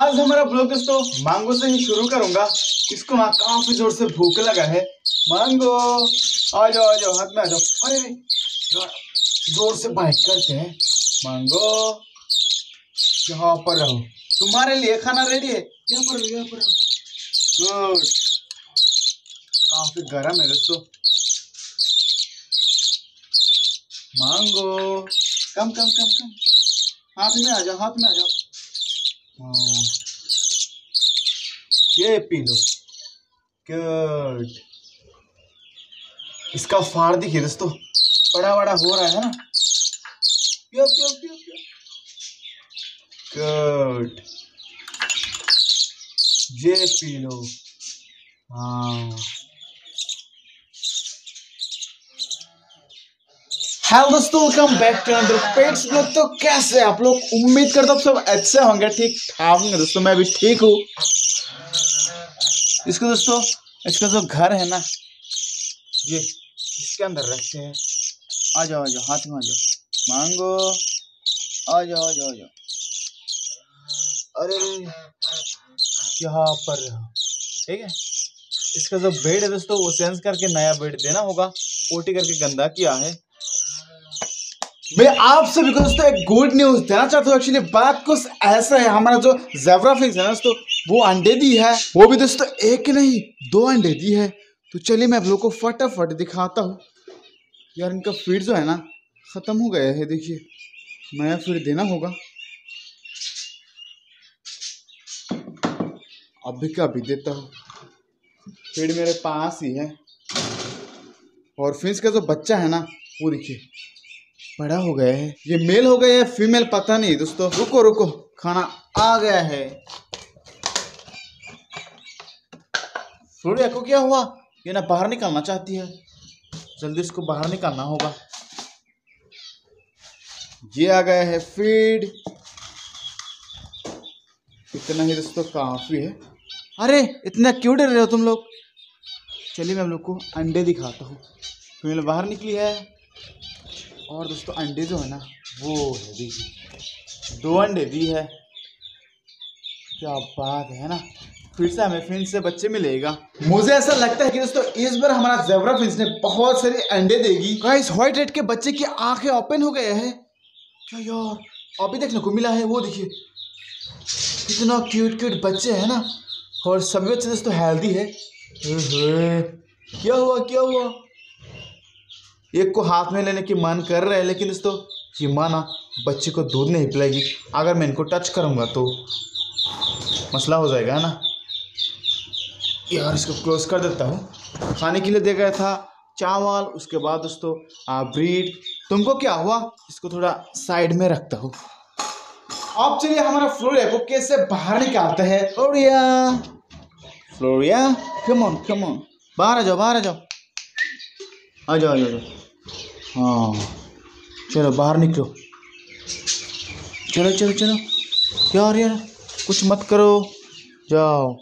आज हमारा ब्लॉग दोस्तों मांगो से ही शुरू करूँगा। इसको ना काफ़ी ज़ोर से भूख लगा है। मांगो। आ जाओ आ जाओ हाथ में आ जाओ अरे ज़ोर से बाइक करते हैं। मांगो। यहाँ पर रहो। तुम्हारे लिए खाना रेडी है। यहाँ पर यहाँ पर गुड काफ़ी गर्म है दोस्तों। मांगो। कम कम कम कम। हाथ में आ जाओ हाथ में आ जाओ ये पी लो गुड इसका फाड़ दिखिए दोस्तों बड़ा बड़ा हो रहा है ना। पियो पियो पियो पियो। गुड ये पी लो हाँ। हेलो दोस्तों welcome back to another pets blog तो कैसे आप लोग? उम्मीद करता हूँ सब अच्छे होंगे, ठीक ठाक होंगे। दोस्तों, मैं भी ठीक हूँ। इसको दोस्तों, इसका जो घर है ना, ये इसके अंदर रखते हैं। आ जाओ आ जाओ, हाथ में आ जाओ। मांगो। आ जाओ आ जाओ आ जाओ। अरे, यहाँ पर ठीक है? इसका जो बेड है दोस्तों, वो चेंज करके नया बेड देना होगा। पोटी करके गंदा किया है। मैं आप सभी को दोस्तों एक गुड न्यूज़ देना चाहता हूँ एक्चुअली बात कुछ ऐसा है, हमारा जो जेब्रा फिक्स है ना दोस्तों वो अंडे दी है, वो भी दोस्तों एक नहीं, दो अंडे दी है। तो चलिए मैं आप लोग को फटाफट दिखाता हूँ। यार, इनका फ़ीड जो है ना, ख़त्म हो गया है, देखिए। नया फ़ीड देना होगा। अभी का अभी देता हूँ। फ़ीड मेरे पास ही है। और फिंस का जो बच्चा है ना, वो देखिए। बड़ा हो गया है। ये मेल हो गया है फीमेल पता नहीं दोस्तों। रुको रुको। खाना आ गया है। को क्या हुआ? ये ना बाहर निकालना चाहती है। जल्दी इसको बाहर निकालना होगा। ये आ गया है फ़ीड इतना ही दोस्तों काफ़ी है। अरे, इतना क्यों डर रहे हो तुम लोग? चलिए मैं हम लोग को अंडे दिखाता हूँ। फीमेल बाहर निकली है। और दोस्तों, अंडे जो है ना, वो है। देखिए दो अंडे भी है। क्या बात है ना? फिर से हमें फिर से बच्चे मिलेगा। मुझे ऐसा लगता है कि दोस्तों, इस बार हमारा जेबरा फिंस ने बहुत सारे अंडे देगी। गाइस व्हाइट रेड के बच्चे की आँखें ओपन हो गए हैं। क्या यार? अभी देखने को मिला है, वो देखिए। कितना क्यूट क्यूट बच्चे हैं ना। और सभी बच्चे दोस्तों हेल्दी है। क्या हुआ क्या हुआ? एक को हाथ में लेने की मन कर रहा है, लेकिन दोस्तों ये माना बच्चे को दूध नहीं पिलाएगी। अगर मैं इनको टच करूँगा तो मसला हो जाएगा, है ना? यार, इसको क्लोज कर देता हूँ। खाने के लिए दे गया था चावल, उसके बाद दोस्तों ब्रीड तुमको क्या हुआ? इसको थोड़ा साइड में रखता हूँ। अब चलिए हमारा फ्लोरिया को कैसे बाहर निकालते हैं? फ्लोरिया फ्लोरिया कम ऑन कम ऑन बाहर आ जाओ, बाहर आ जाओ आ जाओ आ जाओ। हाँ। चलो, बाहर निकलो। चलो चलो चलो। यार यार, कुछ मत करो। जाओ।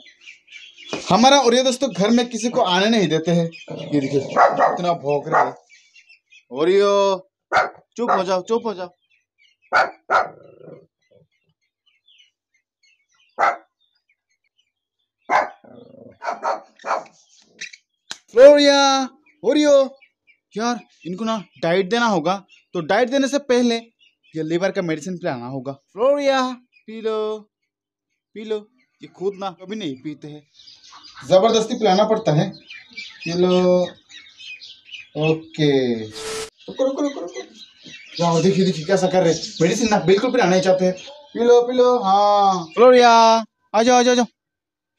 हमारा और ये दोस्तों घर में किसी को आने नहीं देते हैं। ये देखिए, इतना भौंक रहा है। और यो, चुप हो जाओ, चुप हो जाओ। फ्लोरिया ओरियो यार, इनको ना डाइट देना होगा। तो डाइट देने से पहले ये लीवर का मेडिसिन पिलाना होगा। फ्लोरिया पी लो पी लो ये खुद ना कभी नहीं पीते हैं। ज़बरदस्ती पिलाना पड़ता है। पी लो ओके देखिए देखिए कैसा कर रहे मेडिसिन ना बिल्कुल पिलाना नहीं चाहते। पी लो पी लो हाँ। फ्लोरिया आ जाओ आ जाओ आ जाओ।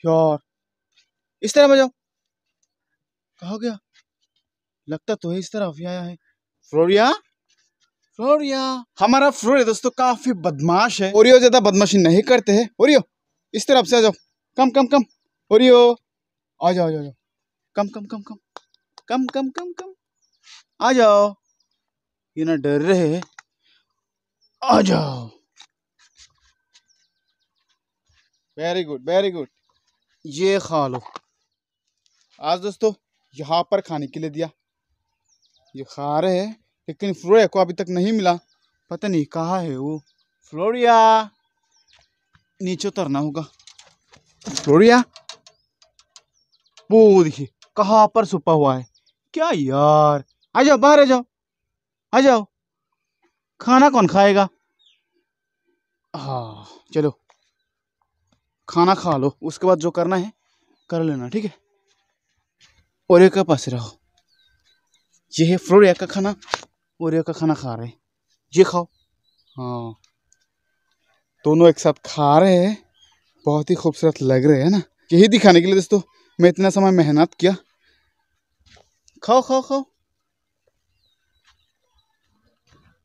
यार, इस तरह बजाओ। कहा गया? लगता तो है इस तरफ़ ही आया है। फ्लोरिया? फ्लोरिया? हमारा फ्लोरिया दोस्तों काफ़ी बदमाश है। ओरियो ज़्यादा बदमाशी नहीं करते हैं। ओरियो, इस तरफ़ से आ जाओ। कम कम कम। ओरियो, आ जाओ आ जाओ कम कम कम कम। कम कम कम कम। आ जाओ। ये ना डर रहे आ जाओ। वेरी गुड वेरी गुड ये खा लो। आज दोस्तों यहाँ पर खाने के लिए दिया। ये खा रहे हैं, लेकिन फ्लोरिया को अभी तक नहीं मिला। पता नहीं कहाँ है वो। फ्लोरिया! नीचे उतरना होगा। फ्लोरिया! वो देखिए, कहाँ पर छुपा हुआ है। क्या यार! आ जाओ, बाहर आ जाओ। आ जाओ। खाना कौन खाएगा? हाँ चलो। खाना खा लो, उसके बाद जो करना है, कर लेना, ठीक है? और एक पास रहो। ये है फ्लोरिया का खाना और का खाना खा रहे हैं ये खाओ हाँ दोनों एक साथ खा रहे हैं बहुत ही खूबसूरत लग रहे हैं ना यही दिखाने के लिए दोस्तों मैं इतना समय मेहनत किया खाओ खाओ खाओ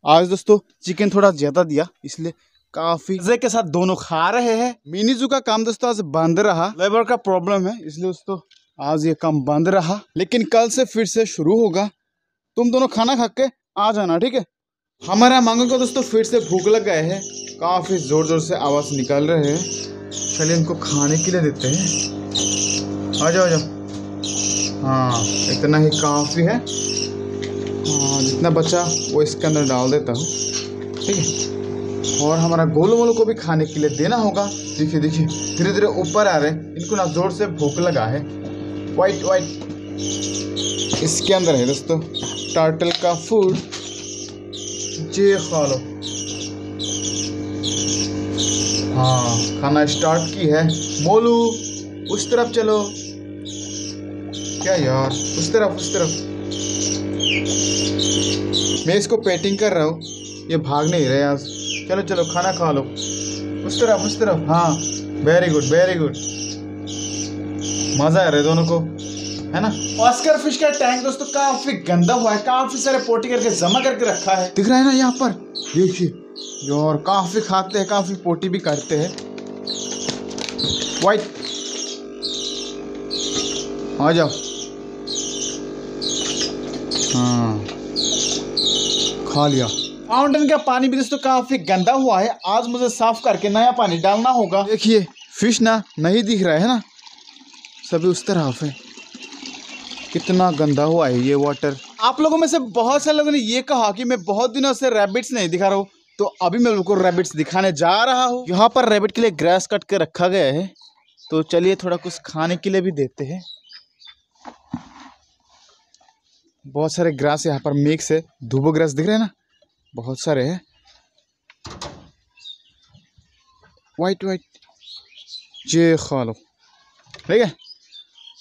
आज दोस्तों चिकन थोड़ा ज़्यादा दिया इसलिए काफ़ी मज़े के साथ दोनों खा रहे हैं मिनी जू का काम दोस्तों आज बंद रहा लेबर का प्रॉब्लम है इसलिए दोस्तों आज ये काम बंद रहा लेकिन कल से फिर से शुरू होगा तुम दोनों खाना खा के आ जाना, ठीक है? हमारा मांगो को दोस्तों फिर से भूख लग गए हैं। काफ़ी ज़ोर ज़ोर से आवाज़ निकल रहे हैं। चलिए इनको खाने के लिए देते हैं। आ जाओ आ जाओ। हाँ इतना ही काफ़ी है। हाँ जितना बचा, वो इसके अंदर डाल देता हूँ। ठीक है? और हमारा गोलू मोलू को भी खाने के लिए देना होगा। देखिए देखिए धीरे धीरे ऊपर आ रहे हैं। इनको ना ज़ोर से भूख लगा है। वाइट वाइट इसके अंदर है दोस्तों टार्टल का फ़ूड जी खा लो। हाँ खाना स्टार्ट की है। मोलू उस तरफ़ चलो। क्या यार, उस तरफ़ उस तरफ़। मैं इसको पेटिंग कर रहा हूँ। ये भाग नहीं रहे आज चलो चलो, खाना खा लो। उस तरफ़ उस तरफ़। हाँ वेरी गुड वेरी गुड मज़ा आ रहा है दोनों को। है ना? ऑस्कर फ़िश का टैंक दोस्तों काफ़ी गंदा हुआ है, काफ़ी सारे पोटी करके जमा करके रखा है। दिख रहा है ना यहाँ पर? देखिए और काफ़ी खाते हैं, काफ़ी पोटी भी करते हैं। वाइट आ जाओ। हाँ। खा लिया। फाउंटेन का पानी भी दोस्तों काफ़ी गंदा हुआ है। आज मुझे साफ़ करके नया पानी डालना होगा। देखिए फ़िश ना, नहीं दिख रहा है ना? सभी उस तरफ़ है। कितना गंदा हुआ है ये वाटर आप लोगों में से बहुत से लोगों ने ये कहा कि मैं बहुत दिनों से रैबिट्स नहीं दिखा रहा हूँ। तो अभी मैं उनको रैबिट्स दिखाने जा रहा हूँ। यहाँ पर रैबिट के लिए ग्रास कट के रखा गया है। तो चलिए थोड़ा कुछ खाने के लिए भी देते हैं। बहुत सारे ग्रास यहाँ पर मिक्स है। धूबो ग्रास दिख रहे हैं ना? बहुत सारे हैं। वाइट वाइट ये खा लो। ठीक है?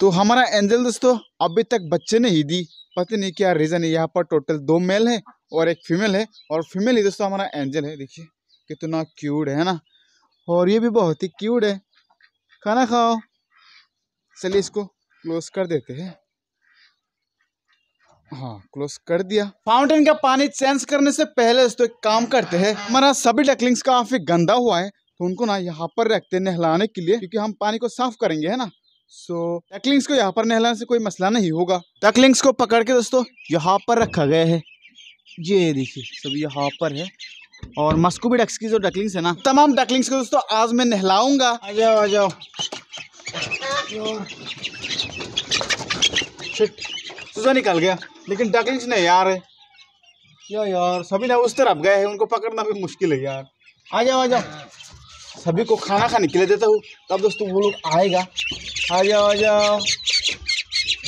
तो हमारा एंजल दोस्तों, अभी तक बच्चे नहीं दी। पता नहीं क्या रीज़न है, यहाँ पर टोटल दो मेल है और एक फीमेल है। और फीमेल ही दोस्तों हमारा एंजल है, देखिए। कितना क्यूट है ना? और ये भी बहुत ही क्यूट है। खाना खाओ। चलिए इसको क्लोज कर देते हैं। हाँ क्लोज कर दिया। फाउंटेन का पानी चेंज करने से पहले दोस्तों एक काम करते हैं। हमारा सभी डकलिंग्स काफ़ी गंदा हुआ है तो उनको ना यहाँ पर रखते नहलाने के लिए, क्योंकि हम पानी को साफ़ करेंगे, है ना? सो so, डकलिंग्स को यहाँ पर नहलाने से कोई मसला नहीं होगा। डकलिंग्स को पकड़ के दोस्तों यहाँ पर रखा गया है। ये देखिए सब यहाँ पर है। और मस्कोबी डक्स की जो डकलिंग्स है ना तमाम डकलिंग्स को दोस्तों आज मैं नहलाऊँगा। आ जाओ आ जाओ। सुजा निकल गया। लेकिन डकलिंग्स नहीं यार है क्या यार सभी ना उस तरफ़ गए हैं उनको पकड़ना भी मुश्किल है यार। आ जाओ आ जाओ। सभी को खाना खाने के लिए देता हूँ। तब दोस्तों वो लोग आएगा। आ जाओ आ जाओ।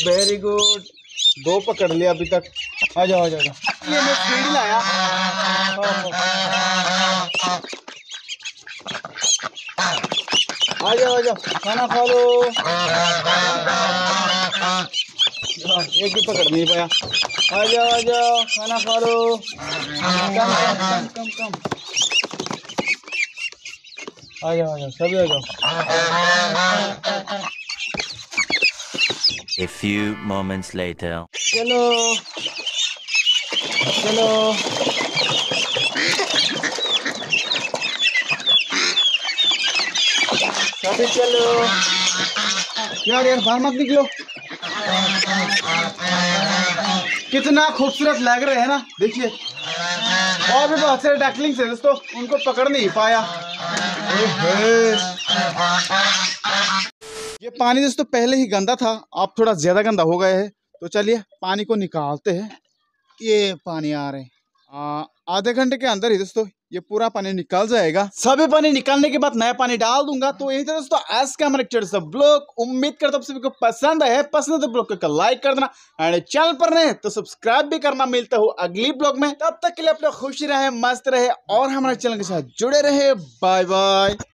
वेरी गुड दो पकड़ लिया अभी तक। आ जाओ आ जाओ ये मैं लाया। आ जाओ आ जाओ। खाना खा लो। एक भी पकड़ नहीं पाया। आ जाओ आ जाओ। खाना खा लो। कम कम कम कम। आ जाओ आ जाओ सभी आ जाओ A few moments later. चलो। चलो। सभी चलो। यार यार बाहर मत निकलो। कितना खूबसूरत लग रहे हैं ना देखिए। और भी बहुत सारे डकलिंग्स हैं दोस्तों उनको पकड़ नहीं पाया। ये पानी दोस्तों पहले ही गंदा था, अब थोड़ा ज़्यादा गंदा हो गया है। तो चलिए, पानी को निकालते हैं। ये पानी आ रहे हैं। आधे घंटे के अंदर ही दोस्तों, ये पूरा पानी निकल जाएगा। सभी पानी निकालने के बाद नया पानी डाल दूँगा। तो यही था दोस्तों, आज का हमारा छोटा सा ब्लॉग उम्मीद करता हूँ सभी को पसंद है। पसंद है तो ब्लॉग को लाइक कर देना एंड चैनल पर नए तो सब्सक्राइब भी करना। मिलता हूँ अगली ब्लॉग में। तब तक के लिए अपना खुश रहे, मस्त रहे और हमारे चैनल के साथ जुड़े रहे। Bye bye